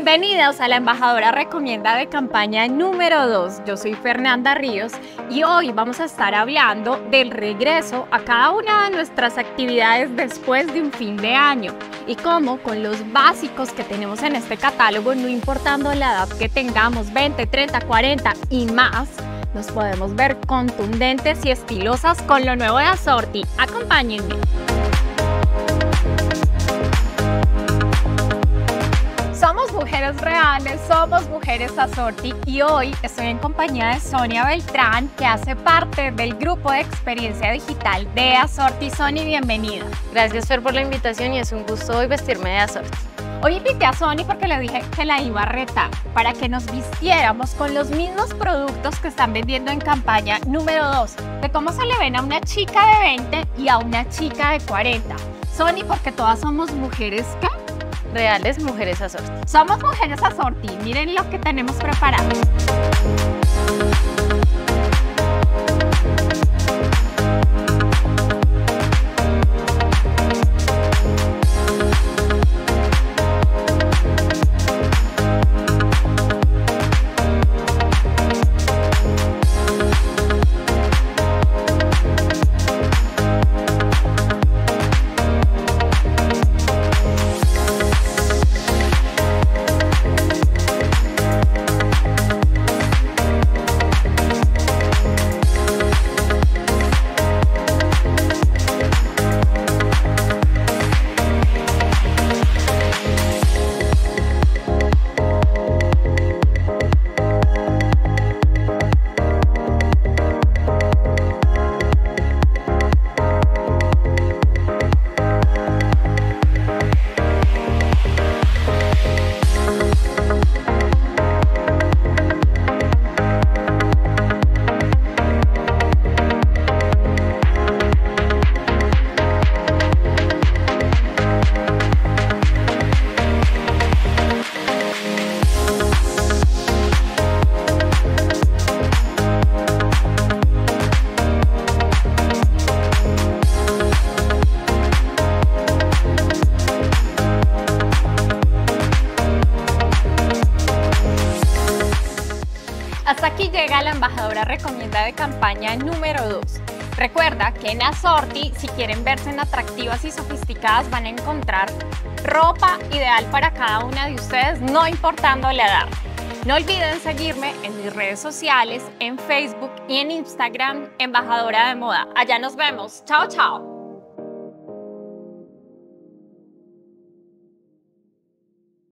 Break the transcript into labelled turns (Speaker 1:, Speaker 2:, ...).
Speaker 1: Bienvenidos a la Embajadora Recomienda de campaña número 2. Yo soy Fernanda Ríos y hoy vamos a estar hablando del regreso a cada una de nuestras actividades después de un fin de año y cómo con los básicos que tenemos en este catálogo, no importando la edad que tengamos, 20, 30, 40 y más, nos podemos ver contundentes y estilosas con lo nuevo de Assorti. Acompáñenme. Reales, somos mujeres Assorti y hoy estoy en compañía de Sonia Beltrán, que hace parte del grupo de experiencia digital de Assorti. Sonia, bienvenida.
Speaker 2: Gracias Fer por la invitación y es un gusto hoy vestirme de Assorti.
Speaker 1: Hoy invité a Sony porque le dije que la iba a retar para que nos vistiéramos con los mismos productos que están vendiendo en campaña número 2, de cómo se le ven a una chica de 20 y a una chica de 40. Sony, porque todas somos mujeres ¿qué?
Speaker 2: Reales mujeres Assorti.
Speaker 1: Somos mujeres Assorti. Miren lo que tenemos preparado. Aquí llega la embajadora recomienda de campaña número 2. Recuerda que en Assorti, si quieren verse en atractivas y sofisticadas, van a encontrar ropa ideal para cada una de ustedes, no importando la edad. No olviden seguirme en mis redes sociales, en Facebook y en Instagram, Embajadora de Moda. Allá nos vemos. Chao, chao.